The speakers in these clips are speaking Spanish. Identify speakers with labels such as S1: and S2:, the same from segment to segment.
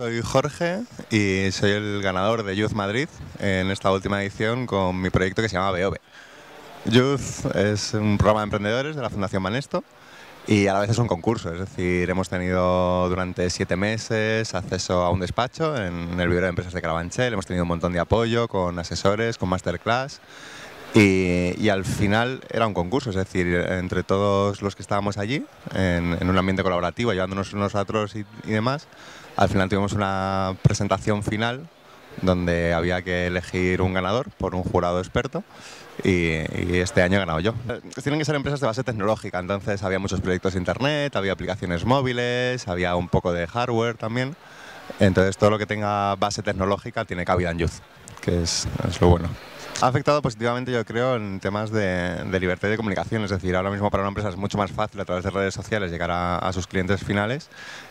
S1: Soy Jorge y soy el ganador de Youth Madrid en esta última edición con mi proyecto que se llama BOB. Youth es un programa de emprendedores de la Fundación Manesto y a la vez es un concurso, es decir, hemos tenido durante siete meses acceso a un despacho en el Vivero de Empresas de Carabanchel, hemos tenido un montón de apoyo con asesores, con masterclass y, al final era un concurso, es decir, entre todos los que estábamos allí, en, un ambiente colaborativo, ayudándonos unos a otros y, demás, al final tuvimos una presentación final donde había que elegir un ganador por un jurado experto y, este año he ganado yo. Tienen que ser empresas de base tecnológica, entonces había muchos proyectos de internet, había aplicaciones móviles, había un poco de hardware también, entonces todo lo que tenga base tecnológica tiene cabida en Youth, que es lo bueno. Ha afectado positivamente, yo creo, en temas de, libertad de comunicación. Es decir, ahora mismo para una empresa es mucho más fácil a través de redes sociales llegar a, sus clientes finales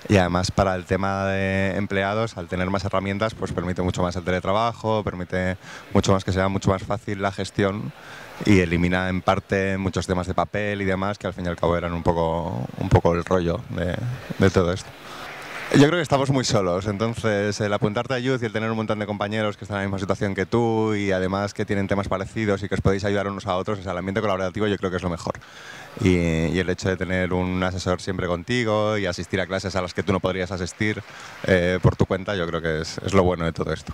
S1: y además para el tema de empleados, al tener más herramientas, pues permite mucho más el teletrabajo, permite mucho más que sea mucho más fácil la gestión y elimina en parte muchos temas de papel y demás que al fin y al cabo eran un poco, un poco el rollo de todo esto. Yo creo que estamos muy solos, entonces el apuntarte a Youth y el tener un montón de compañeros que están en la misma situación que tú y además que tienen temas parecidos y que os podéis ayudar unos a otros, o el ambiente colaborativo yo creo que es lo mejor. Y, el hecho de tener un asesor siempre contigo y asistir a clases a las que tú no podrías asistir eh, por tu cuenta, yo creo que es lo bueno de todo esto.